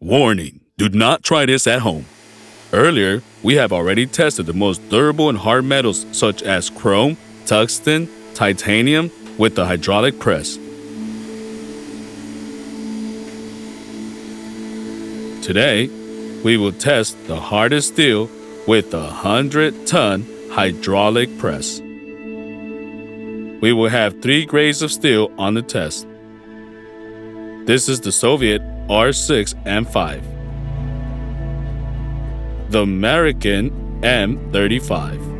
Warning, do not try this at home. Earlier, we have already tested the most durable and hard metals such as chrome, tungsten, titanium with the hydraulic press. Today, we will test the hardest steel with a 100 ton hydraulic press. We will have three grades of steel on the test. This is the Soviet R6 M5, the American M35,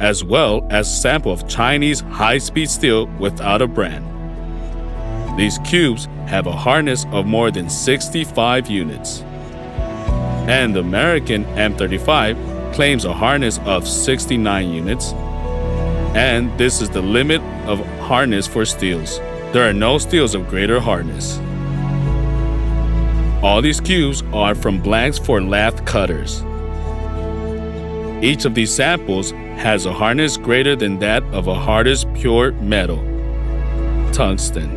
as well as sample of Chinese high-speed steel without a brand. These cubes have a hardness of more than 65 units. And the American M35 claims a hardness of 69 units. And this is the limit of hardness for steels. There are no steels of greater hardness. All these cubes are from blanks for lathe cutters. Each of these samples has a hardness greater than that of a hardest pure metal, tungsten.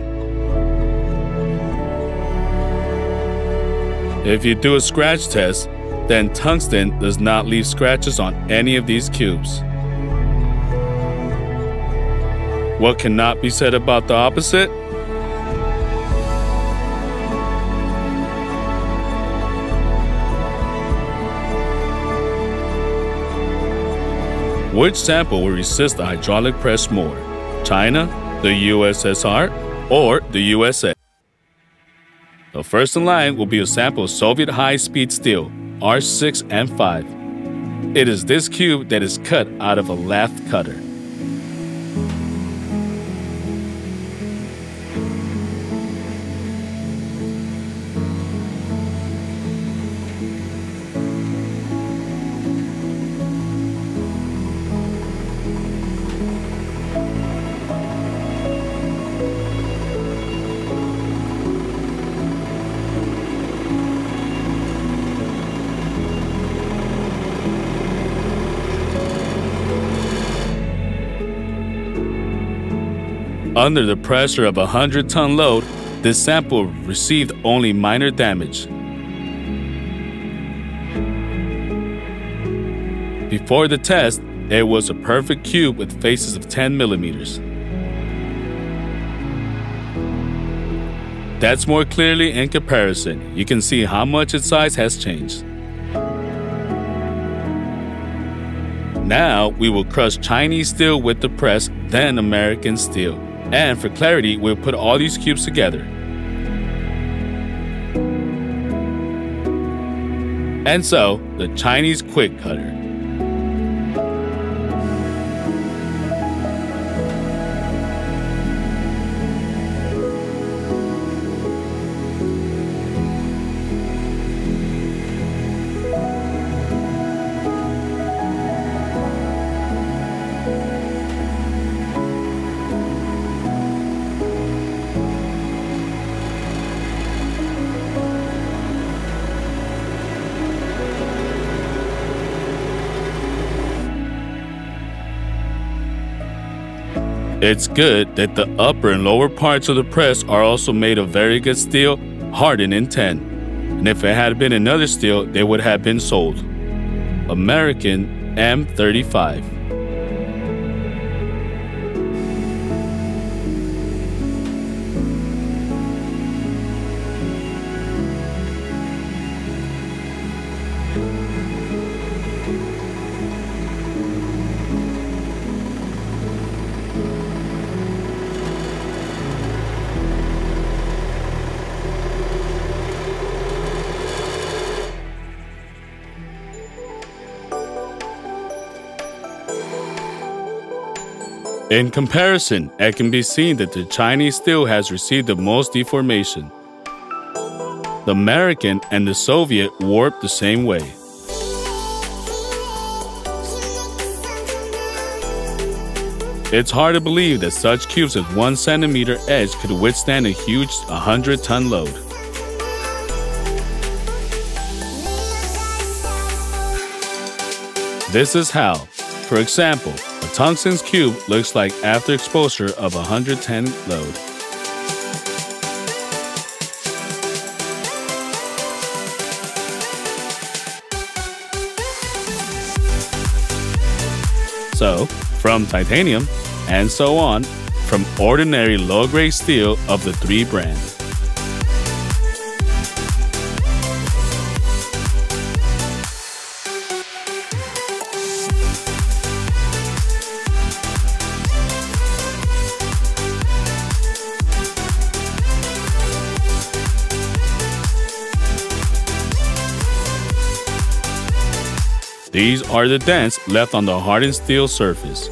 If you do a scratch test, then tungsten does not leave scratches on any of these cubes. What cannot be said about the opposite? Which sample will resist the hydraulic press more? China, the USSR, or the USA? The first in line will be a sample of Soviet high-speed steel, R6M5. It is this cube that is cut out of a lathe cutter. Under the pressure of a 100 ton load, this sample received only minor damage. Before the test, it was a perfect cube with faces of 10 millimeters. That's more clearly in comparison. You can see how much its size has changed. Now we will crush Chinese steel with the press, then American steel. And for clarity, we'll put all these cubes together. And so, the Chinese quick cutter. It's good that the upper and lower parts of the press are also made of very good steel, hardened in 10. And if it had been another steel, they would have been sold. American M35. In comparison, it can be seen that the Chinese steel has received the most deformation. The American and the Soviet warped the same way. It's hard to believe that such cubes with 1 centimeter edge could withstand a huge 100 ton load. This is how. For example, the tungsten's cube looks like after exposure of 110 load. So, from titanium, and so on, from ordinary low-grade steel of the three brands. These are the dents left on the hardened steel surface.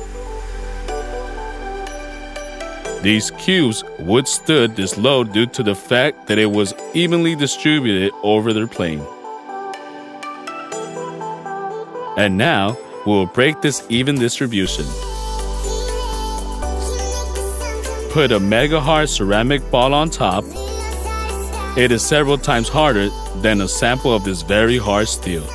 These cubes withstood this load due to the fact that it was evenly distributed over their plane. And now, we'll break this even distribution. Put a mega hard ceramic ball on top. It is several times harder than a sample of this very hard steel.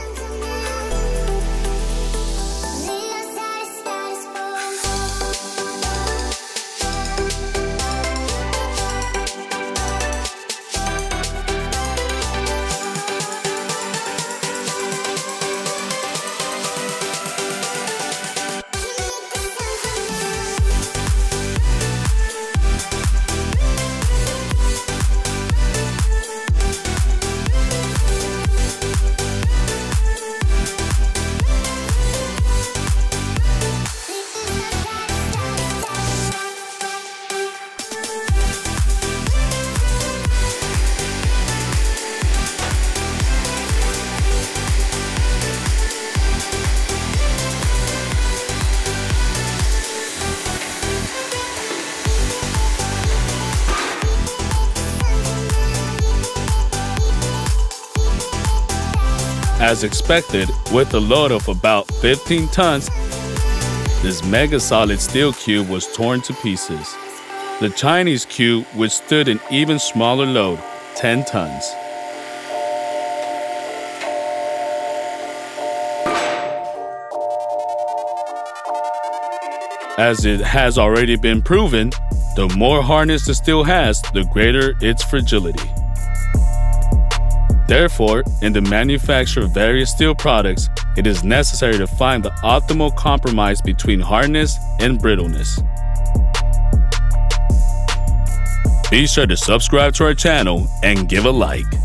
As expected, with a load of about 15 tons, this mega solid steel cube was torn to pieces. The Chinese cube withstood an even smaller load, 10 tons. As it has already been proven, the more hardness the steel has, the greater its fragility. Therefore, in the manufacture of various steel products, it is necessary to find the optimal compromise between hardness and brittleness. Be sure to subscribe to our channel and give a like.